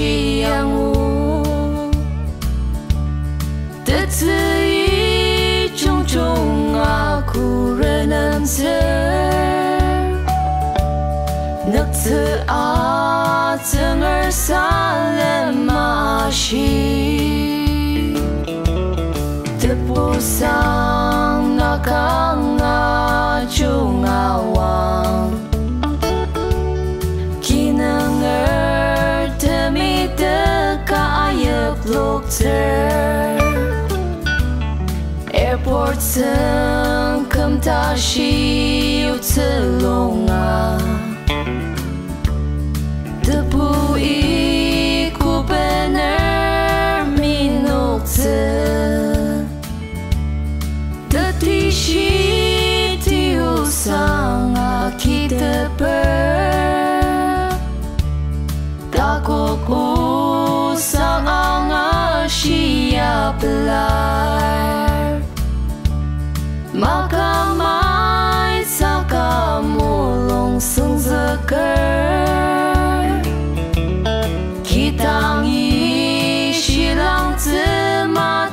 去仰慕，得此意种种啊，苦人能测，能测啊，怎而撒了马西，得不撒。țăr Airport sunt cam ta și eu ți popular Malcolm mãi sao cả lòng sương lăng mà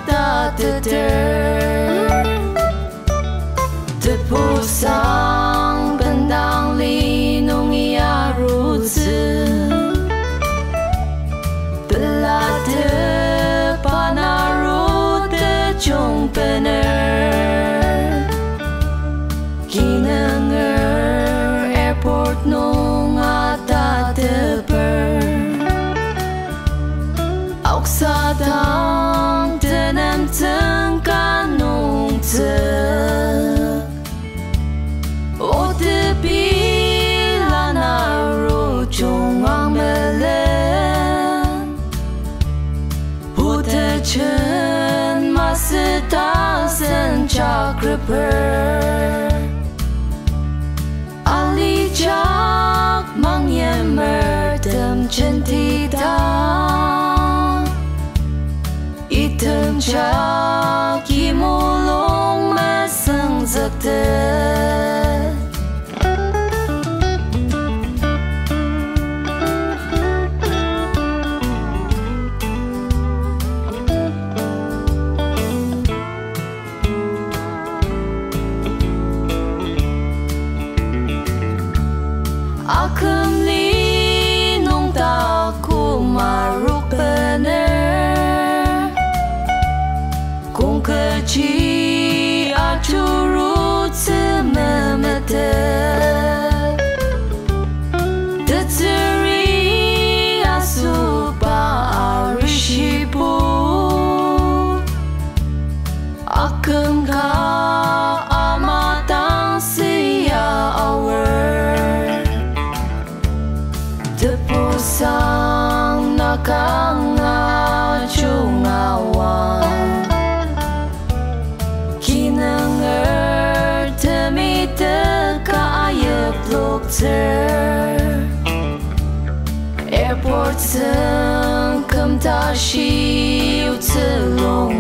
종왕멜렌 부태춘 마스타센 차크르퍼 알리작 망예멜 듬첸티다 이틈차 아금리 농다고 마루베네 공크지 아주. water Airport 曾更大，需要自龙。